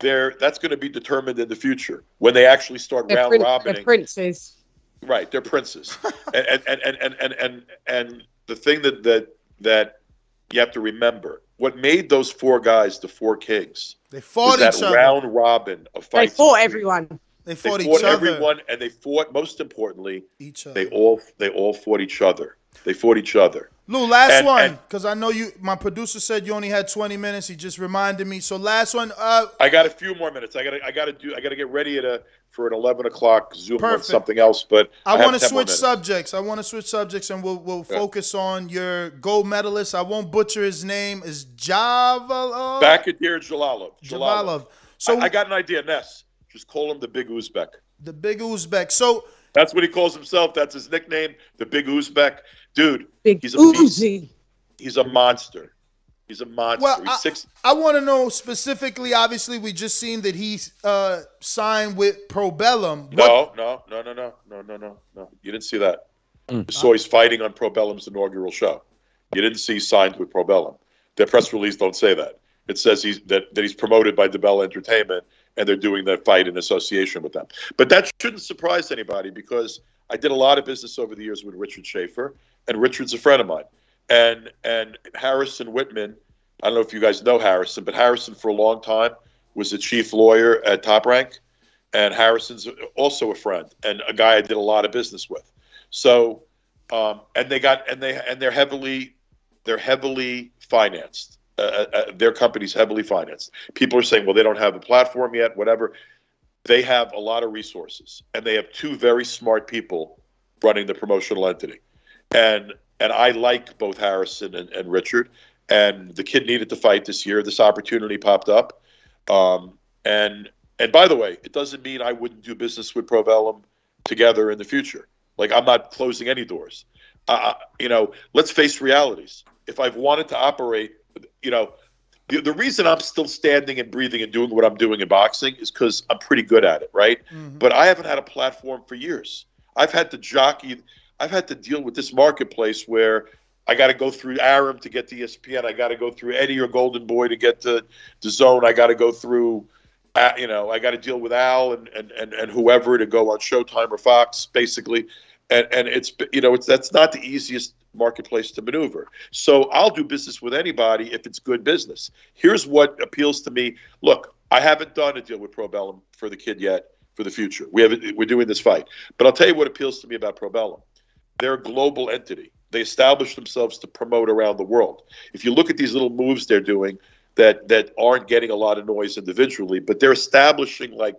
there that's going to be determined in the future when they actually start they're round prin- robbing. They're princes. Right, they're princes, and, and, and, and, and, and, and the thing that, that that you have to remember what made those four guys the four kings. They fought that each round robin of fights. They fought everyone. They fought, each other. they fought each everyone, other. and they fought. Most importantly, each other. They all they all fought each other. They fought each other. Lou, last and, one, because I know you. My producer said you only had 20 minutes. He just reminded me. So last one. Uh, I got a few more minutes. I got I got to do. I got to get ready at a for an 11 o'clock Zoom perfect. on something else. But I, I want to switch subjects. I want to switch subjects, and we'll we'll yeah. focus on your gold medalist. I won't butcher his name. Is Java? Bakhodir Jalalov. Jalalov. So I, I got an idea, Ness. Just call him the Big Uzbek. The Big Uzbek. So that's what he calls himself. That's his nickname, the Big Uzbek. Dude, Big he's a Uzi. He's a monster. He's a monster. Well, he's six. I, I want to know specifically. Obviously, we just seen that he uh, signed with Probellum. What? No, no, no, no, no, no, no, no, no. You didn't see that. Mm. You saw he's fighting on Probellum's inaugural show. You didn't see signed with Probellum. Their press release don't say that. It says he's that, that he's promoted by DiBella Entertainment and they're doing the fight in association with them. But that shouldn't surprise anybody because I did a lot of business over the years with Richard Schaefer, and Richard's a friend of mine. And and Harrison Whitman, I don't know if you guys know Harrison, but Harrison for a long time was the chief lawyer at Top Rank, and Harrison's also a friend and a guy I did a lot of business with. So, um, and they got and they and they're heavily they're heavily financed. Uh, uh, uh, their company's heavily financed. People are saying, well, they don't have a platform yet, whatever. They have a lot of resources, and they have two very smart people running the promotional entity. And and I like both Harrison and, and Richard. And the kid needed to fight this year. This opportunity popped up. Um, and and by the way, it doesn't mean I wouldn't do business with Probellum together in the future. Like I'm not closing any doors. Uh, you know, let's face realities. If I've wanted to operate you know, the, the reason I'm still standing and breathing and doing what I'm doing in boxing is because I'm pretty good at it, right? Mm-hmm. But I haven't had a platform for years. I've had to jockey. I've had to deal with this marketplace where I got to go through Arum to get to ESPN. I got to go through Eddie or Golden Boy to get to the Zone. I got to go through, uh, you know, I got to deal with Al and, and and and whoever to go on Showtime or Fox, basically. And and it's you know it's that's not the easiest marketplace to maneuver. So I'll do business with anybody if it's good business. Here's what appeals to me. Look, I haven't done a deal with Probellum for the kid yet for the future. We have we're doing this fight. But I'll tell you what appeals to me about Probellum. They're a global entity. They establish themselves to promote around the world. If you look at these little moves they're doing that that aren't getting a lot of noise individually, but they're establishing like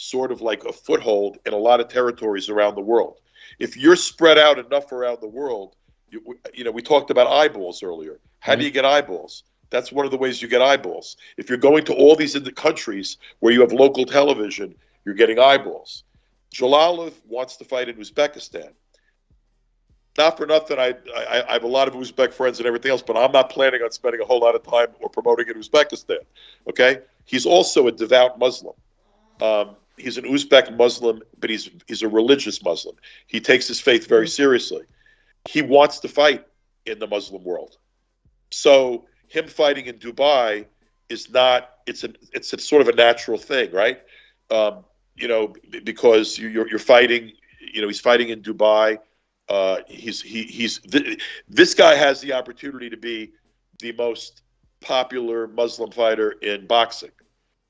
sort of like a foothold in a lot of territories around the world. If you're spread out enough around the world, you, you know, we talked about eyeballs earlier. How mm-hmm. do you get eyeballs? That's one of the ways you get eyeballs. If you're going to all these in the countries where you have local television, you're getting eyeballs. Jalalov wants to fight in Uzbekistan. Not for nothing, I, I, I have a lot of Uzbek friends and everything else, but I'm not planning on spending a whole lot of time or promoting in Uzbekistan. Okay, he's also a devout Muslim. Um, he's an Uzbek Muslim, but he's he's a religious Muslim. He takes his faith very seriously. he wants to fight in the Muslim world. So him fighting in Dubai is not it's a it's a sort of a natural thing, right? Um, you know, because you're you're fighting. You know, he's fighting in Dubai. Uh, he's he, he's th- this guy has the opportunity to be the most popular Muslim fighter in boxing.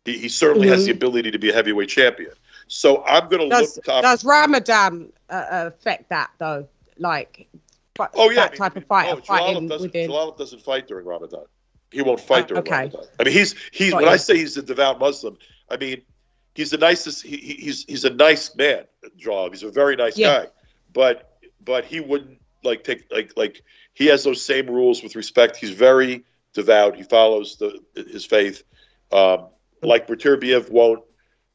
He, he certainly mm-hmm. has the ability to be a heavyweight champion. So I'm going to look. Top- does Ramadan uh, affect that though? Like, oh yeah, that type of fight. Oh, Jalal doesn't, within... doesn't fight during Ramadan. He won't fight oh, during okay. Ramadan. I mean, he's he's when I say he's a devout Muslim, I mean he's the nicest. He, he's he's a nice man, Jalal. He's a very nice yeah. guy, but but he wouldn't like take like like he has those same rules with respect. He's very devout. He follows the his faith. Um, like Beterbiev won't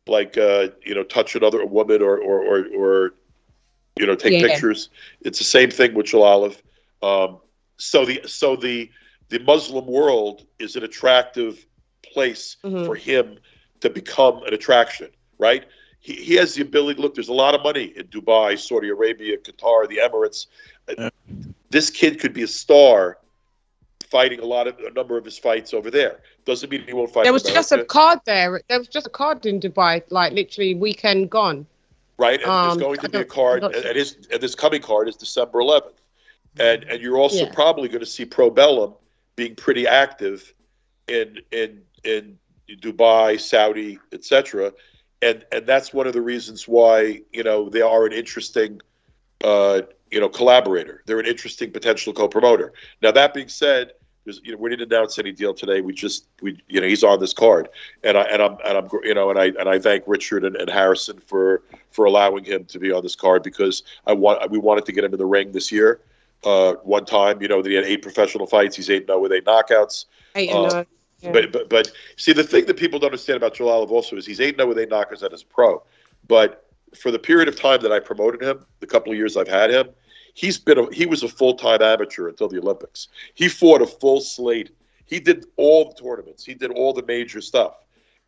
like uh, you know touch another woman or or or, or you know take yeah. pictures. It's the same thing with Jalalov. Um, so the so the the Muslim world is an attractive place mm-hmm. for him to become an attraction, right? He, he has the ability. Look, there's a lot of money in Dubai, Saudi Arabia, Qatar, the Emirates. Yeah. This kid could be a star fighting a lot of a number of his fights over there. Doesn't mean he won't fight. There was just a card there. There was just a card in Dubai, like literally weekend gone. Right, and um, there's going to be a card, and, and his and this coming card is December 11th, and and you're also yeah. probably going to see Probellum being pretty active in in in Dubai, Saudi, etc. And and that's one of the reasons why you know they are an interesting uh, you know collaborator. They're an interesting potential co-promoter. Now that being said, there's, you know, we didn't announce any deal today. We just we you know he's on this card, and I and I'm and I'm you know and I and I thank Richard and, and Harrison for for allowing him to be on this card because I want we wanted to get him in the ring this year. Uh, one time, you know, that he had eight professional fights. He's eight zero with eight knockouts. Eight uh, yeah. But but but see the thing that people don't understand about Jalal also is he's eight zero with eight knockers as a pro, but for the period of time that I promoted him, the couple of years I've had him, He's been a, he was a full time amateur until the Olympics. He fought a full slate. He did all the tournaments. He did all the major stuff.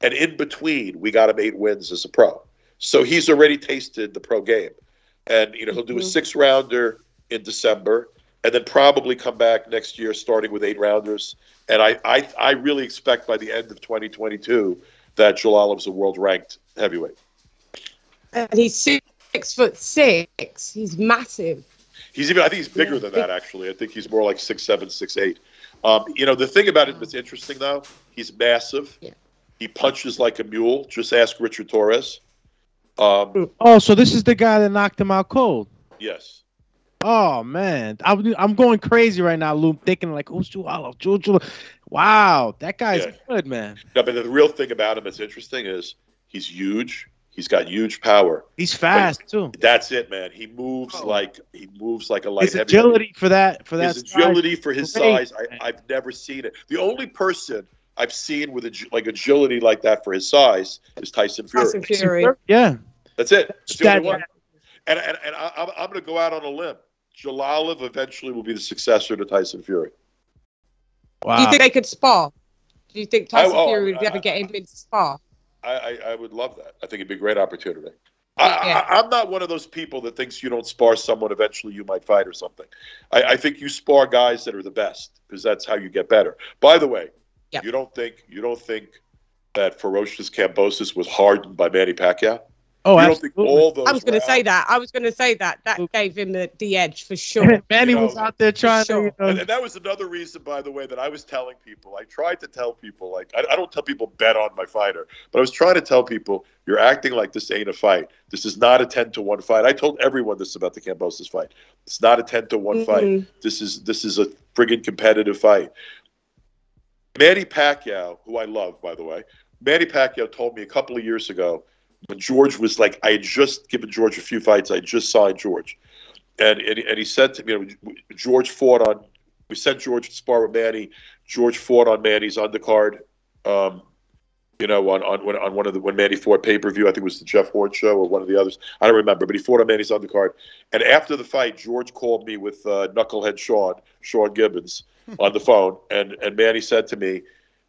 And in between, we got him eight wins as a pro. So he's already tasted the pro game. And you know he'll do a mm-hmm. six rounder in December, and then probably come back next year starting with eight rounders. And I I, I really expect by the end of 2022 that Jalalov's a world ranked heavyweight. And he's six foot six. He's massive. He's even. I think he's bigger than that. Actually, I think he's more like six seven, six eight. Um, you know, the thing about him that's interesting though, he's massive. Yeah. He punches like a mule. Just ask Richard Torrez. Um, oh, so this is the guy that knocked him out cold. Yes. Oh man, I'm I'm going crazy right now, Lou. Thinking like, who's Jualo? Julo. Wow, that guy's yeah. good, man. No, but the real thing about him that's interesting is he's huge. He's got huge power. He's fast too. That's it, man. He moves oh. like he moves like a light. His agility for that for that. His agility for his Great. size, I, have never seen it. The only person I've seen with a, like agility like that for his size is Tyson Fury. Tyson Fury. Yeah. That's it. That's the only one. And and, and I, am I'm going to go out on a limb. Jalalov eventually will be the successor to Tyson Fury. Wow. Do you think they could spar? Do you think Tyson I, oh, Fury would be able to get him into spar? I, I, would love that. I think it'd be a great opportunity. I, I, am not one of those people that thinks you don't spar someone eventually you might fight or something. I, I think you spar guys that are the best because that's how you get better. By the way, yep. you don't think you don't think that ferocious Kambosos was hardened by Manny Pacquiao? Oh, you absolutely. I was going to say that. I was going to say that. That gave him the, the edge for sure. Manny you know, was out there trying sure. to. You know. and, and, that was another reason, by the way, that I was telling people. I tried to tell people, like, I, I, don't tell people bet on my fighter, but I was trying to tell people, you're acting like this ain't a fight. This is not a 10 to 1 fight. I told everyone this about the Kambosos fight. It's not a 10 to one mm-hmm. fight. This is this is a friggin' competitive fight. Manny Pacquiao, who I love, by the way, Manny Pacquiao told me a couple of years ago when George was like, I had just given George a few fights. I just signed George, and and, and he said to me, you know, George fought on. We sent George to spar with Manny. George fought on Manny's undercard. Um, you know, on on on one of the when Manny fought pay per view, I think it was the Jeff Horn show or one of the others. I don't remember, but he fought on Manny's undercard. And after the fight, George called me with uh, knucklehead Sean, Sean Gibbons, on the phone, and and Manny said to me,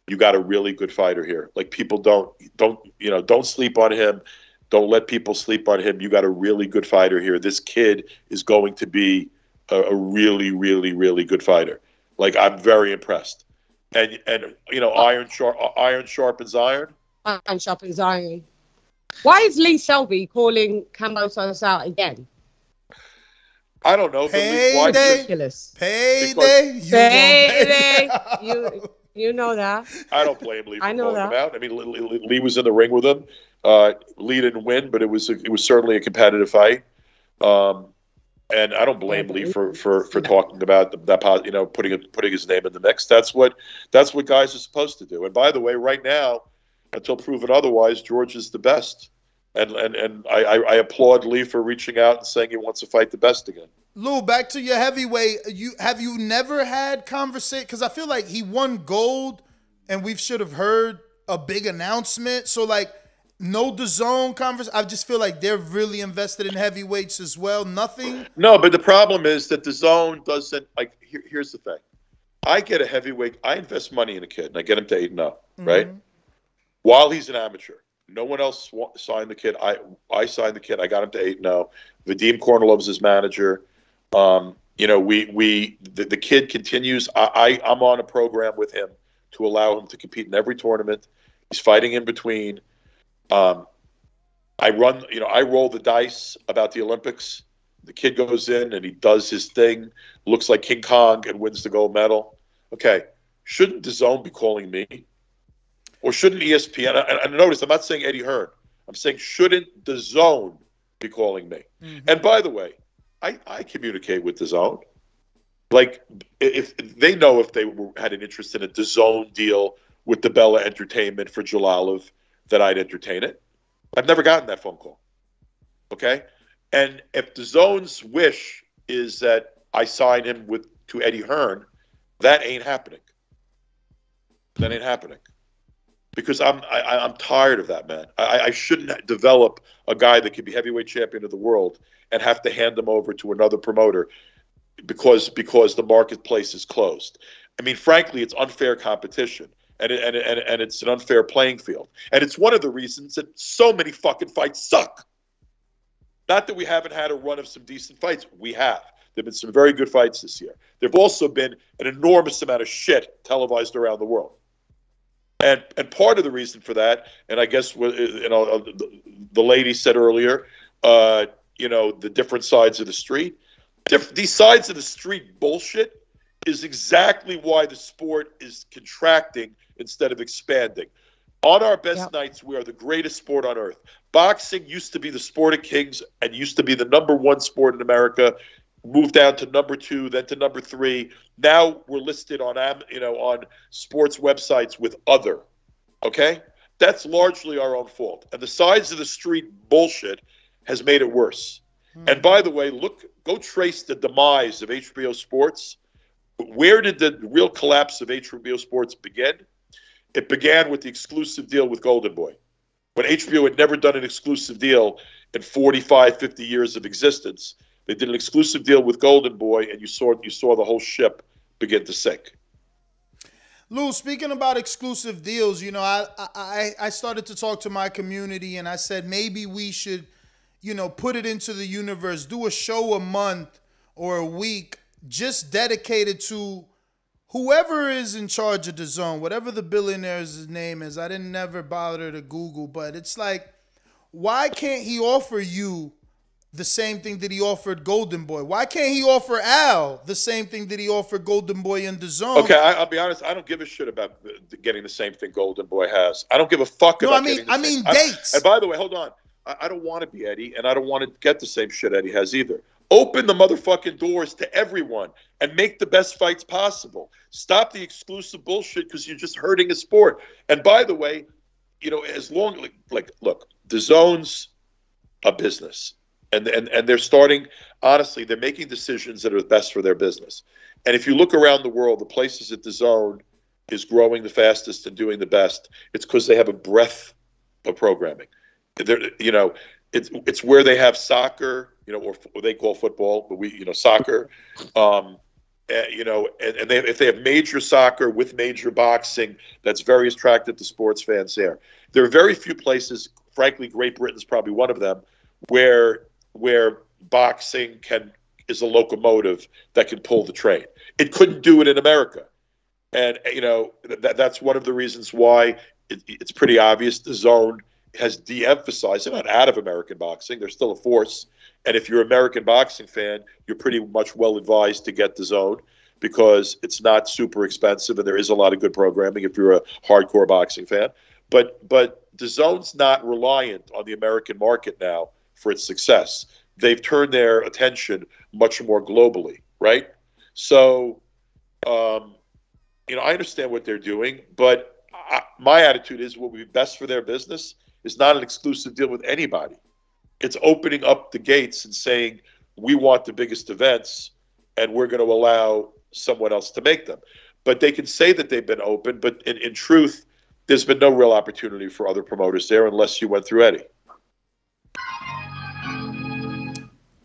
you got a really good fighter here. Like people don't don't you know don't sleep on him. Don't let people sleep on him. You got a really good fighter here. This kid is going to be a, a really, really, really good fighter. Like I'm very impressed. And and you know, iron sharp, iron sharpens iron. Iron sharpens iron. Why is Lee Selby calling Kambosos out again? I don't know. but Lee- why- Payday. Ridiculous. Payday. You Payday. gonna pay. You you know that. I don't blame Lee for I know that. out. I mean, Lee, was in the ring with him. Uh, Lee didn't win, but it was it was certainly a competitive fight. Um, and I don't blame Lee for for, for talking about the, that you know putting putting his name in the mix. That's what that's what guys are supposed to do. And by the way, right now, until proven otherwise, George is the best. And and and I, I applaud Lee for reaching out and saying he wants to fight the best again. Lou, back to your heavyweight. You have you never had conversation? Because I feel like he won gold, and we should have heard a big announcement. So like, no the zone conversation. I just feel like they're really invested in heavyweights as well. Nothing. No, but the problem is that the zone doesn't like. Here, here's the thing: I get a heavyweight. I invest money in a kid, and I get him to eight and zero, mm-hmm. right? While he's an amateur, no one else signed the kid. I I signed the kid. I got him to eight and zero. Vadim Kornilov's his manager. Um, you know, we we the, the kid continues. I, I I'm on a program with him to allow him to compete in every tournament. He's fighting in between. Um, I run, you know, I roll the dice about the Olympics. The kid goes in and he does his thing, looks like King Kong and wins the gold medal. Okay, shouldn't the zone be calling me? Or shouldn't ESPN? And, and notice, I'm not saying Eddie Hearn. I'm saying shouldn't the zone be calling me? And by the way, I, I communicate with the zone. Like, if, they know if they were, had an interest in a DAZN deal with DiBella Entertainment for Jalalov, that I'd entertain it. I've never gotten that phone call. Okay, and if the zone's wish is that I sign him with to Eddie Hearn, that ain't happening. That ain't happening because I'm I, I'm tired of that man. I, I shouldn't develop a guy that could be heavyweight champion of the world and have to hand him over to another promoter because because the marketplace is closed. I mean, frankly, it's unfair competition. And, it, and, it- and, and it's an unfair playing field. And it's one of the reasons that so many fucking fights suck. Not that we haven't had a run of some decent fights. We have. There have been some very good fights this year. There have also been an enormous amount of shit televised around the world. And and part of the reason for that, and I guess you know, uh, the, lady said earlier, uh, you know, the different sides of the street. Diff- these sides of the street bullshit is exactly why the sport is contracting instead of expanding. On our best Yep. nights, we are the greatest sport on earth. Boxing used to be the sport of kings and used to be the number one sport in America. Moved down to number two, then to number three. Now we're listed on you know on sports websites with other. Okay, that's largely our own fault. And the sides of the street bullshit has made it worse. Hmm. And by the way, look, go trace the demise of HBO Sports. Where did the real collapse of HBO Sports begin? It began with the exclusive deal with Golden Boy. When HBO had never done an exclusive deal in 45, 50 years of existence, they did an exclusive deal with Golden Boy, and you saw you saw the whole ship begin to sink. Lou, speaking about exclusive deals, you know, I, I I started to talk to my community and I said maybe we should, you know, put it into the universe, do a show a month or a week just dedicated to whoever is in charge of the zone, whatever the billionaire's name is. I didn't never bother to Google, but it's like, why can't he offer you the same thing that he offered Golden Boy? Why can't he offer Al the same thing that he offered Golden Boy in the zone? Okay, I, I'll be honest. I don't give a shit about getting the same thing Golden Boy has. I don't give a fuck No, about. I mean- I same- mean dates. and by the way, hold on. I, I don't want to be Eddie, and I don't want to get the same shit Eddie has either. Open the motherfucking doors to everyone and make the best fights possible. Stop the exclusive bullshit because you're just hurting a sport. And by the way, you know, as long like, like look, the zones a business. And, and and they're starting honestly, they're making decisions that are best for their business. And if you look around the world, the places that the zone is growing the fastest and doing the best, it's because they have a breadth of programming. They're, you know, it's it's where they have soccer, you know, or they call football, but we, you know, soccer. Um, uh, you know, and, and they, if they have major soccer with major boxing, that's very attractive to sports fans there. There are very few places, frankly, Great Britain's probably one of them, where where boxing can is a locomotive that can pull the train. It couldn't do it in America, and you know that, that's one of the reasons why it, it's pretty obvious the zone has de-emphasized. They're not out of American boxing; they're still a force. And if you're an American boxing fan, you're pretty much well advised to get the zone because it's not super expensive and there is a lot of good programming if you're a hardcore boxing fan. But but the zone's not reliant on the American market now for its success. They've turned their attention much more globally, right? So, um, you know, I understand what they're doing, but I, my attitude is what would be best for their business is not an exclusive deal with anybody. It's opening up the gates and saying we want the biggest events, and we're going to allow someone else to make them. But they can say that they've been open, but in, in truth, there's been no real opportunity for other promoters there unless you went through Eddie.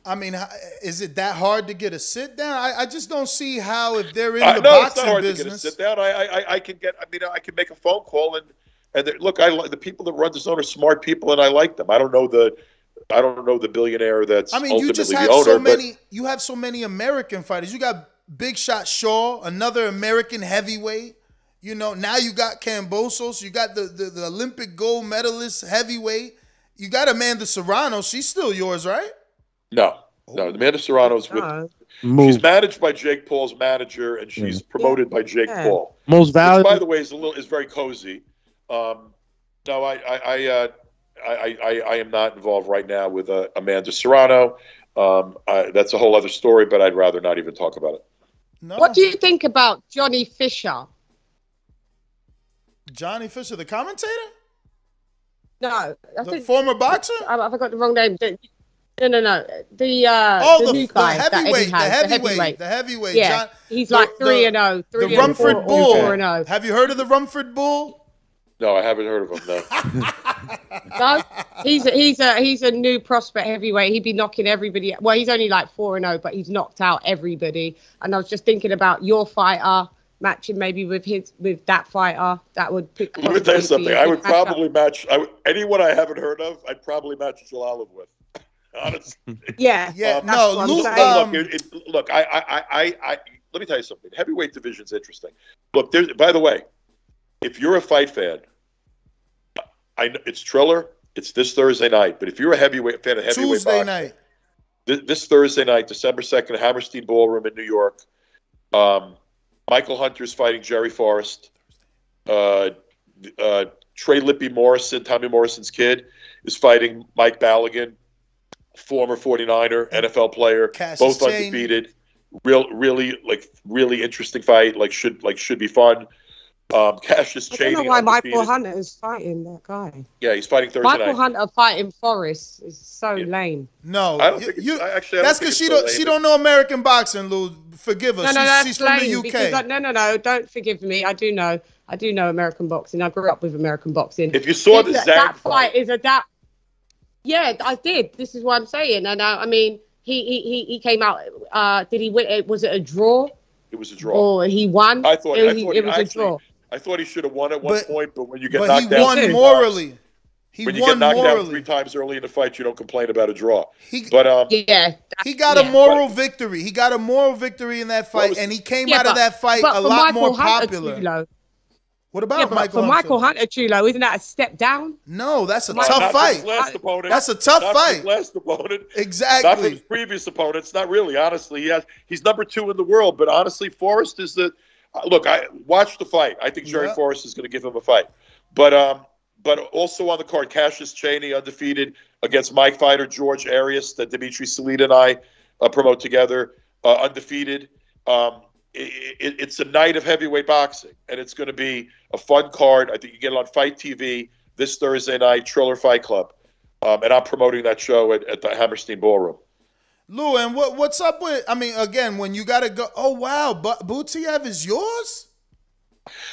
I mean, is it that hard to get a sit down? I, I just don't see how if they're in the uh, no, boxing it's not hard business. To get a sit down. I, I I can get. I mean, I can make a phone call and and look. I the people that run the zone are smart people, and I like them. I don't know the. I don't know the billionaire that's I mean, you just the have owner, so but many. You have so many American fighters. You got Big Shot Shaw, another American heavyweight. You know, now you got Kambosos. You got the, the, the Olympic gold medalist heavyweight. You got Amanda Serrano. She's still yours, right? No, no. Amanda Serrano's with. Oh, Move. She's managed by Jake Paul's manager, and she's promoted by Jake Yeah. Paul. Most Which, valuable. by the way, is a little is very cozy. Um, no, I I I, uh, I I I am not involved right now with uh, Amanda Serrano. Um, I, that's a whole other story, but I'd rather not even talk about it. No. What do you think about Johnny Fisher? Johnny Fisher, the commentator, No, I the think former boxer. I, I got the wrong name. The- No, no, no. The uh, Oh, the, the, new the guy that heavyweight, the has, heavyweight, the heavyweight. Yeah, John, he's the- like the- three and zero, three the and Romford four, Bull. four and oh. zero. Have you heard of the Romford Bull? No, I haven't heard of him. No. No, he's a, he's a he's a new prospect heavyweight. He'd be knocking everybody. Well, he's only like four and zero, but he's knocked out everybody. And I was just thinking about your fighter matching maybe with his with that fighter. That would pick. Let me tell you something. I would match up. probably match I would, anyone I haven't heard of. I'd probably match Jalal with. Honestly. Yeah, Yeah, that's no, Luke. Um, look, it, it, look, I, I, I, I, I, let me tell you something. Heavyweight division's interesting. Look, there's. By the way, if you're a fight fan, I know it's Triller. It's this Thursday night. But if you're a heavyweight fan of heavyweight Tuesday boxing, night. this, this Thursday night, December second, Hammerstein Ballroom in New York. Um, Michael Hunter's fighting Jerry Forrest. Uh, uh, Trey Lippe Morrison, Tommy Morrison's kid, is fighting Mike Balogun, former 49er, NFL player, Cassius both Chaney. undefeated. Real, really, like, really interesting fight. Like, should like should be fun. Um, Cassius I Chaney. don't know why Michael. Hunter is fighting that guy. Yeah, he's fighting Thursday Michael night. Hunter fighting Forrest is so Yeah. lame. No, I don't you- think it's- you- I- actually, I that's because she so don't she don't know American boxing, Lou. Forgive us. No, no, she's, that's she's from the lame UK. because I, no, no, no. Don't forgive me. I do know. I do know American boxing. I grew up with American boxing. If you saw the that, that fight, fight is a that. Yeah, I did. This is what I'm saying, and I, I mean, he, he he he came out. Uh, did he win? it? Was it a draw it was a draw. or he won? I thought- it, I was- thought it he was a draw. I thought he should have won at one But- point, but when you get but knocked he down won three morally. times, He when you won get knocked down three times early in the fight, you don't complain about a draw. He But um, Yeah, he got yeah. a moral victory. He got a moral victory in that fight, was- and he came Yeah, out of that fight a lot Michael more Hunter, popular. Chulo- What about yeah, but Michael for Hunter? Michael Hunter Chulo, isn't that a step down? No, that's a not- tough not for his fight. last opponent. That's a tough not for his fight. last opponent. Not Exactly. his previous opponents. Not really. Honestly, he has. He's number two in the world. But honestly, Forrest is the. uh, Look, I watch the fight. I think Jerry Yeah. Forrest is going to give him a fight. But um, but also on the card, Cassius Chaney undefeated against Mike fighter George Arias that Dimitri Salita and I uh, promote together, uh, undefeated. Um, it, it, it's a night of heavyweight boxing, and it's going to be a fun card. I think you get it on FITE TV this Thursday night, Triller Fight Club, um, and I'm promoting that show at, at the Hammerstein Ballroom. Lou, and what what's up with? I mean, again, when you got to go. Oh wow, but Butayev is yours.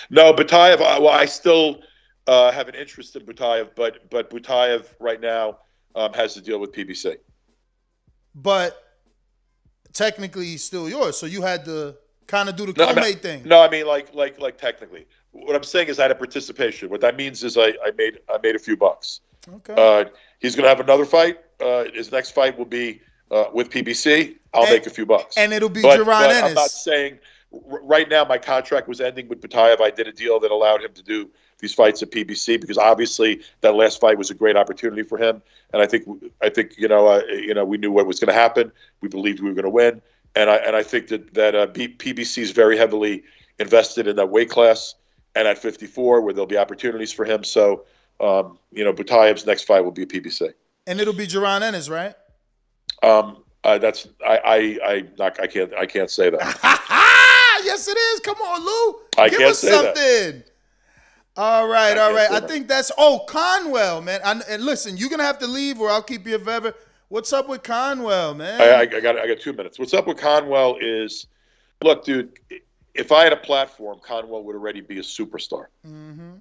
No, Butayev. Well, I still uh, have an interest in Butayev, but but Butayev right now um, has to deal with PBC. but technically he's still yours. So you had to kind of do the No, co-mate thing. No, I mean like like like technically. What I'm saying is I had a participation. What that means is I, I made I made a few bucks. Okay. Uh, he's going to have another fight. Uh, his next fight will be uh, with PBC, I'll And- make a few bucks. and it'll be but. I'm not saying right now my contract was ending with Butayev. I did a deal that allowed him to do these fights at PBC because obviously that last fight was a great opportunity for him. And I think I think you know uh, you know we knew what was going to happen. We believed we were going to win. And I and I think that that uh, B- PBC is very heavily invested in that weight class and at 54 where there'll be opportunities for him. So um, you know Butayev's next fight will be a PBC. and it'll be Jaron Ennis, right? Um, uh, that's I I I not I can't I can't say that. yes, it is. Come on, Lou. I Give can't us say that. something. All right, I all right. I think that's oh Conwell, man. I, and listen, you're gonna have to leave, or I'll keep you forever. What's up with Conwell, man? I, I, I got I got two minutes. What's up with Conwell is, look, dude. If I had a platform, Conwell would already be a superstar.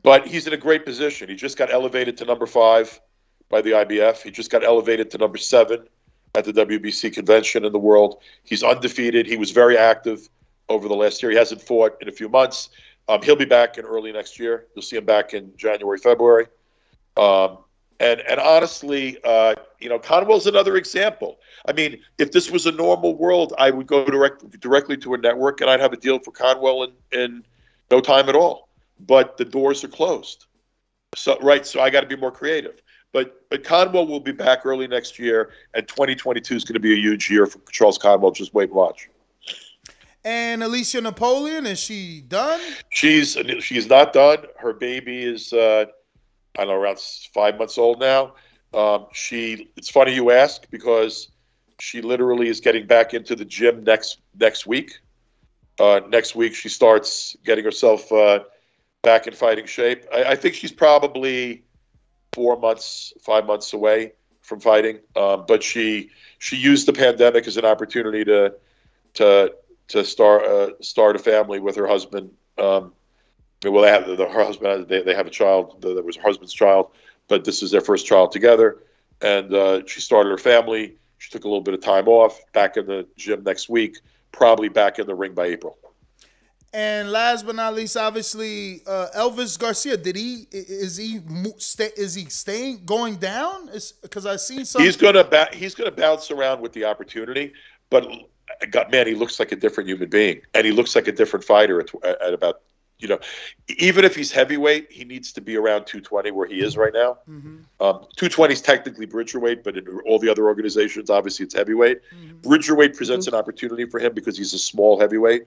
But he's in a great position. He just got elevated to number five by the IBF. He just got elevated to number seven at the WBC convention in the world. He's undefeated. He was very active over the last year. He hasn't fought in a few months. Um, he'll be back in early next year. You'll see him back in January, February. Um, and and honestly, uh, you know, Conwell's another example. I mean, if this was a normal world, I would go direct directly to a network and I'd have a deal for Conwell in, in no time at all. But the doors are closed. So right, so I got to be more creative. But but Conwell will be back early next year, and 2022 is going to be a huge year for Charles Conwell. Just wait and watch. and Alicia Napoleon, is she done? She's she's not done. Her baby is uh, I don't know around five months old now. Um, she it's funny you ask because she literally is getting back into the gym next next week. Uh, next week she starts getting herself uh, back in fighting shape. I, I think she's probably four months, five months away from fighting. Um, but she she used the pandemic as an opportunity to to to start uh, start a family with her husband. Um, well, they have the, her husband. They, they have a child that was her husband's child, but this is their first child together. And uh, she started her family. She took a little bit of time off. Back in the gym next week. Probably back in the ring by April. And last but not least, obviously, uh, Elvis Garcia. Did he? Is he? Is he staying? Going down? Because I've seen some. He's gonna ba- he's gonna bounce around with the opportunity, but God, man, he looks like a different human being, and he looks like a different fighter at, at about you know, even if he's heavyweight, he needs to be around 220 where he is right now. Mhm. Um, 220 is technically bridgerweight, but in all the other organizations, obviously it's heavyweight. Bridgerweight presents an opportunity for him because he's a small heavyweight.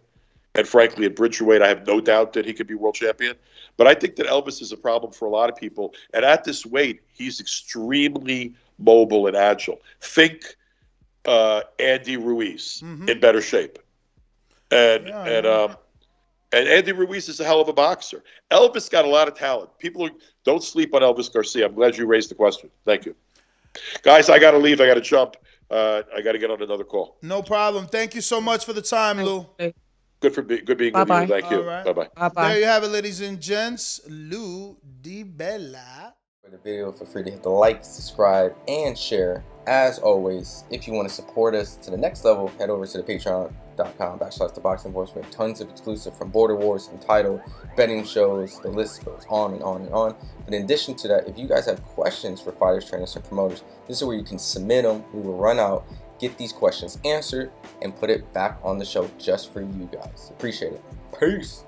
And frankly, at Bridgerweight, I have no doubt that he could be world champion. But I think that Elvis is a problem for a lot of people. And at this weight, he's extremely mobile and agile. Think uh, Andy Ruiz Mhm. in better shape. And Yeah, and um, and Andy Ruiz is a hell of a boxer. Elvis got a lot of talent. People are, don't sleep on Elvis Garcia. I'm glad you raised the question. Thank you, guys. I got to leave. I got to jump. Uh, I got to get on another call. No problem. Thank you so much for the time, Lou. Good for be, good being Bye-bye. with you. Thank you. All right. Bye bye. Bye bye. There you have it, ladies and gents. Lou Di Bella. For the video, feel free to hit the like, subscribe, and share. As always, if you want to support us to the next level, head over to the patreon.com backslash the boxing voice. We have tons of exclusive from Border Wars, Entitled, betting shows, the list goes on and on and on. But in addition to that, if you guys have questions for fighters, trainers, and promoters, this is where you can submit them. We will run out, get these questions answered, and put it back on the show just for you guys. Appreciate it. Peace.